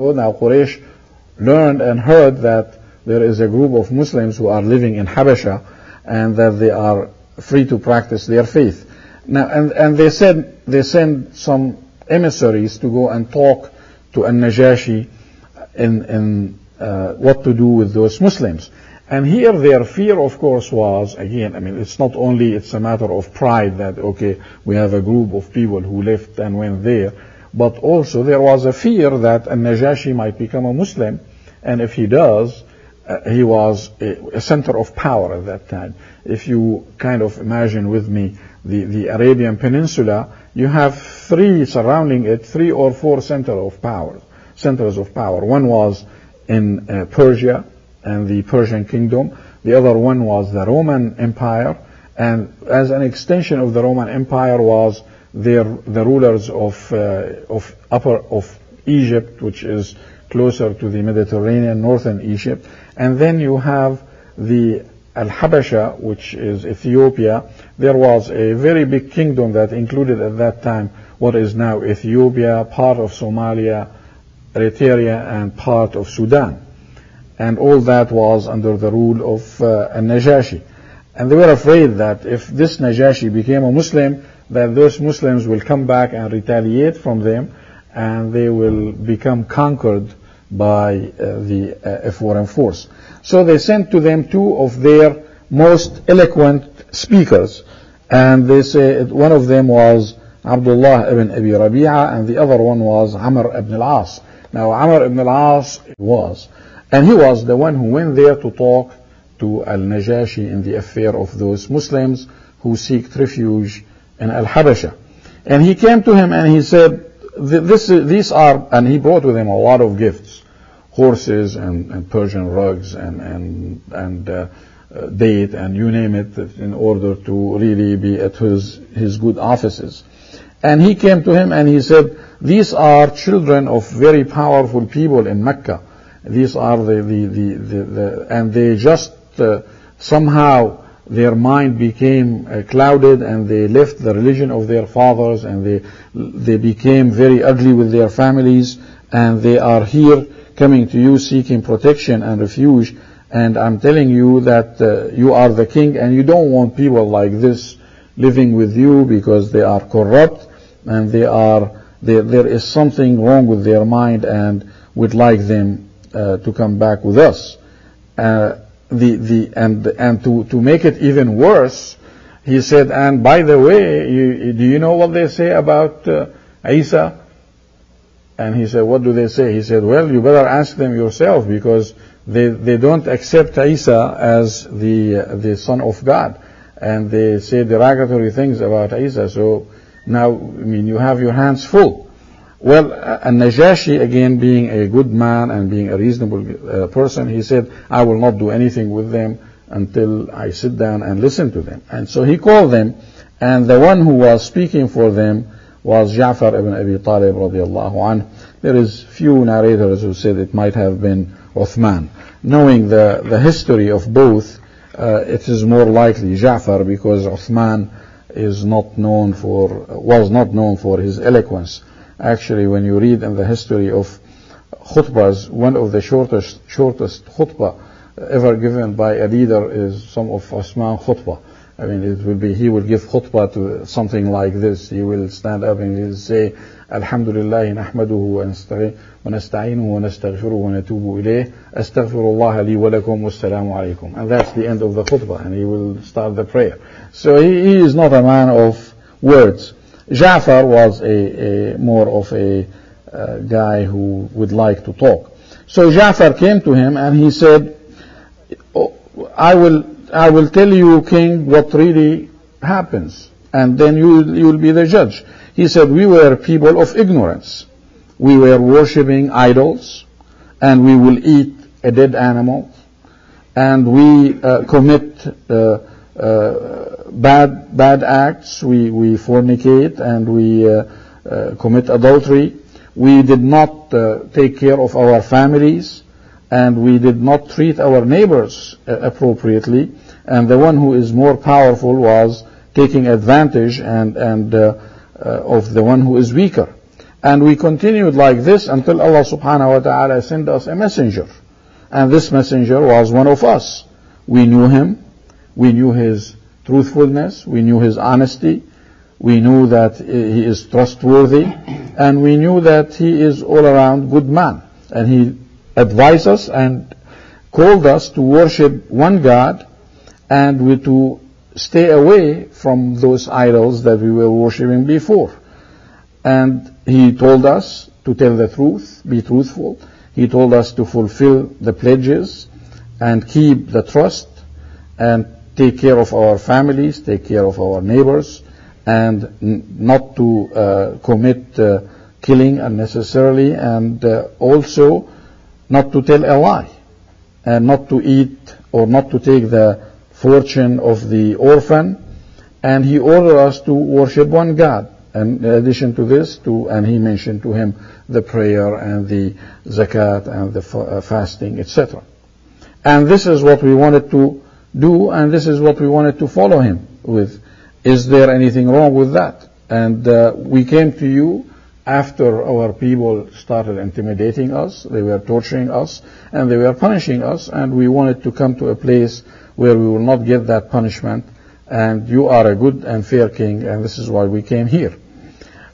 Now Quraysh learned and heard that there is a group of Muslims who are living in Habasha and that they are free to practice their faith. Now, and, and they said, they sent some emissaries to go and talk to An-Najashi in, in uh, what to do with those Muslims. And here their fear, of course, was, again, I mean, it's not only, it's a matter of pride that, okay, we have a group of people who left and went there, but also there was a fear that An-Najashi might become a Muslim, and if he does, uh, he was a, a, center of power at that time. If you kind of imagine with me the, the Arabian Peninsula, you have three surrounding it, three or four center of power, centers of power. One was in uh, Persia and the Persian kingdom. The other one was the Roman Empire. And as an extension of the Roman Empire was their, the rulers of, uh, of upper, of Egypt, which is closer to the Mediterranean, northern Egypt. And then you have the Al-Habasha, which is Ethiopia. There was a very big kingdom that included at that time what is now Ethiopia, part of Somalia, Eritrea, and part of Sudan. And all that was under the rule of uh, Najashi. And they were afraid that if this Najashi became a Muslim, that those Muslims will come back and retaliate from them, and they will become conquered by uh, the uh, foreign force. So they sent to them two of their most eloquent speakers, and they say one of them was Abdullah ibn Abi Rabi'a, and the other one was Amr ibn al-As. Now Amr ibn al-As was, and he was the one who went there to talk to al-Najashi in the affair of those Muslims who seek refuge in al-Habasha. And he came to him and he said, this, these are, and he brought with him a lot of gifts, horses and, and Persian rugs and, and, and uh, date and you name it in order to really be at his, his good offices. And he came to him and he said, these are children of very powerful people in Mecca. These are the, the, the, the, the and they just uh, somehow their mind became uh, clouded and they left the religion of their fathers and they, they became very ugly with their families and they are here coming to you seeking protection and refuge and I'm telling you that uh, you are the king and you don't want people like this living with you because they are corrupt and they are they, there is something wrong with their mind and we'd like them uh, to come back with us. Uh, the, the, and, and to, to make it even worse, he said, and by the way, you, do you know what they say about uh, Isa? And he said, what do they say? He said, well, you better ask them yourself because they, they don't accept Isa as the, the son of God. And they say derogatory things about Isa. So now, I mean, you have your hands full. Well, An-Najashi, again, being a good man and being a reasonable uh, person, he said, I will not do anything with them until I sit down and listen to them. And so he called them, and the one who was speaking for them was Ja'far ibn Abi Talib radiallahu anh. There is few narrators who said it might have been Uthman. Knowing the, the history of both, uh, it is more likely Ja'far because Uthman is not known for, was not known for his eloquence. Actually, when you read in the history of khutbahs, one of the shortest, shortest khutbah ever given by a leader is some of Osman khutbah. I mean, it will be, he will give khutbah to something like this. He will stand up and he will say, Alhamdulillah, نحمده ونستعينه ونستغفره ونتوب إليه أستغفر الله لي ولكم والسلام عليكم. And that's the end of the khutbah and he will start the prayer. So he, he is not a man of words. Ja'far was a, a more of a uh, guy who would like to talk. So Ja'far came to him and he said, oh, I will, I will tell you, king, what really happens. And then you, you will be the judge. He said, we were people of ignorance. We were worshipping idols and we will eat a dead animal and we uh, commit uh, bad bad acts. We we fornicate and we uh, uh, commit adultery. We did not uh, take care of our families, and we did not treat our neighbors uh, appropriately. And the one who is more powerful was taking advantage and and uh, of the one who is weaker. And we continued like this until Allah subhanahu wa ta'ala sent us a messenger. And this messenger was one of us. We knew him. We knew his truthfulness. We knew his honesty. We knew that he is trustworthy. And we knew that he is all around good man. And he advised us and called us to worship one God and we to stay away from those idols that we were worshiping before. And he told us to tell the truth, be truthful. He told us to fulfill the pledges and keep the trust and take care of our families, take care of our neighbors, and not to uh, commit uh, killing unnecessarily, and uh, also not to tell a lie, and not to eat or not to take the fortune of the orphan. And he ordered us to worship one God. And in addition to this, to, and he mentioned to him the prayer and the zakat and the uh, fasting, etc. And this is what we wanted to do, and this is what we wanted to follow him with. Is there anything wrong with that? And uh, we came to you after our people started intimidating us, they were torturing us, and they were punishing us, and we wanted to come to a place where we will not get that punishment and you are a good and fair king, and this is why we came here.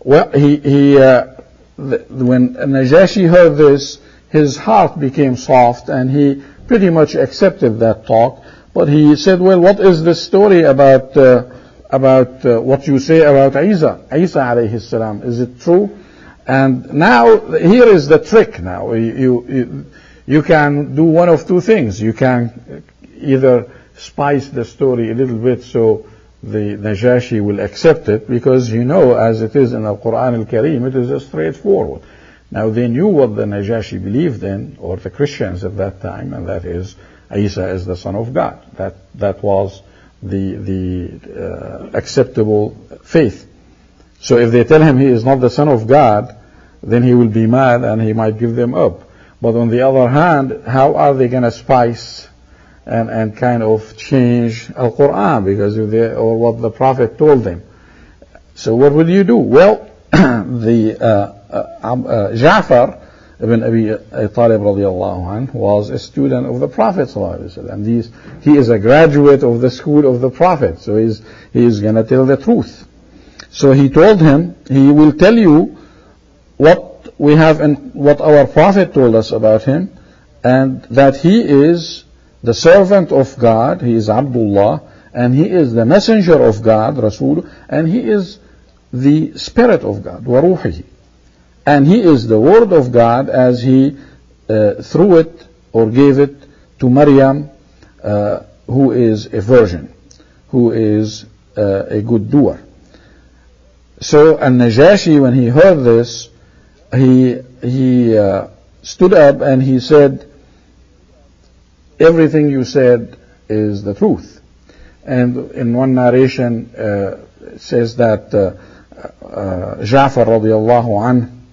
Well, he, he uh, the, when Najashi heard this, his heart became soft, and he pretty much accepted that talk. But he said, "Well, what is the story about uh, about uh, what you say about Isa, Isa alayhi salam? Is it true?" And now here is the trick. Now you you, you can do one of two things. You can either spice the story a little bit so the Najashi will accept it because you know as it is in the Quran al-Karim it is straightforward. Now they knew what the Najashi believed in or the Christians at that time and that is Isa is the son of God. That that was the the uh, acceptable faith. So if they tell him he is not the son of God, then he will be mad and he might give them up. But on the other hand, how are they going to spice and, and kind of change Al-Quran because of the, or what the Prophet told them. So what will you do? Well, the uh, uh, um, uh, Ja'far ibn Abi Talib radiallahu anh, was a student of the Prophet he is a graduate of the school of the Prophet, so he's, is going to tell the truth. So he told him, he will tell you what we have and what our Prophet told us about him, and that he is the servant of God, he is Abdullah, and he is the messenger of God, Rasul, and he is the spirit of God, waruhihi. And he is the word of God as he uh, threw it or gave it to Maryam, uh, who is a virgin, who is uh, a good doer. So An-Najashi, when he heard this, he, he uh, stood up and he said, everything you said is the truth. And in one narration uh, says that uh, uh, Ja'far radiallahu an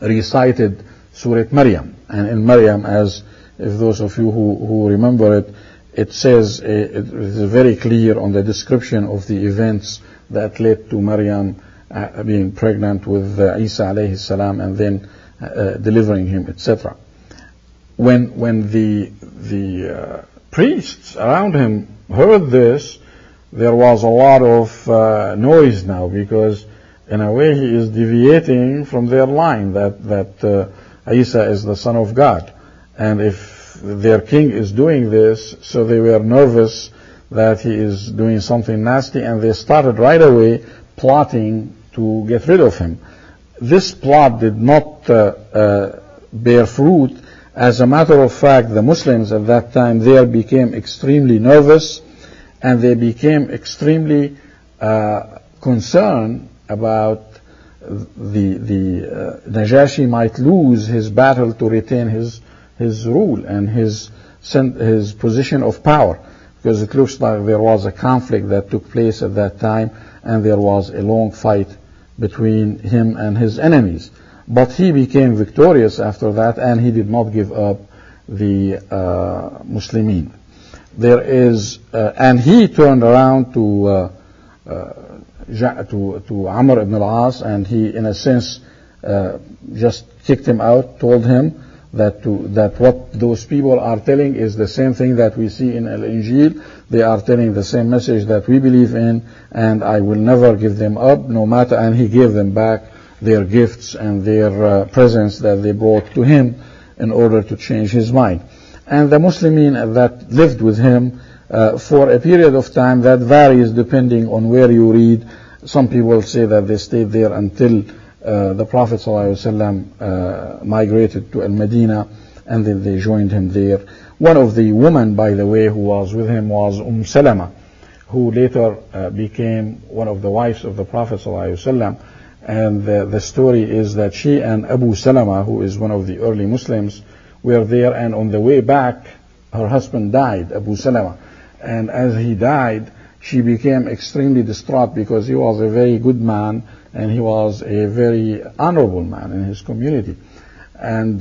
recited Surah Maryam. And in Maryam, as if those of you who, who remember it, it says, uh, it is very clear on the description of the events that led to Maryam uh, being pregnant with uh, Isa alayhi salam and then uh, delivering him, etc when when the the priests around him heard this, there was a lot of noise now because in a way he is deviating from their line that that uh, Isa is the son of God, and if their king is doing this, so they were nervous that he is doing something nasty, and they started right away plotting to get rid of him. This plot did not uh, uh, bear fruit as a matter of fact, the Muslims at that time there became extremely nervous and they became extremely uh, concerned about the, the uh, Najashi might lose his battle to retain his, his rule and his, his position of power because it looks like there was a conflict that took place at that time and there was a long fight between him and his enemies. But he became victorious after that and he did not give up the uh, Muslimin. There is, uh, and he turned around to, uh, uh to, to Amr ibn al-As and he, in a sense, uh, just kicked him out, told him that to, that what those people are telling is the same thing that we see in Al-Injil. They are telling the same message that we believe in, and I will never give them up, no matter. And he gave them back their gifts and their uh, presents that they brought to him in order to change his mind. And the Muslimin that lived with him uh, for a period of time that varies depending on where you read. Some people say that they stayed there until uh, the Prophet ﷺ, uh, migrated to Al-Medina and then they joined him there. One of the women, by the way, who was with him was Umm Salama, who later uh, became one of the wives of the Prophet ﷺ. And the, the story is that she and Abu Salama, who is one of the early Muslims, were there and on the way back, her husband died, Abu Salama. And as he died, she became extremely distraught because he was a very good man and he was a very honorable man in his community. And